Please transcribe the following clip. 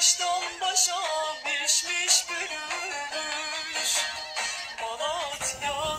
baştan başa pişmiş bürümüş Malatya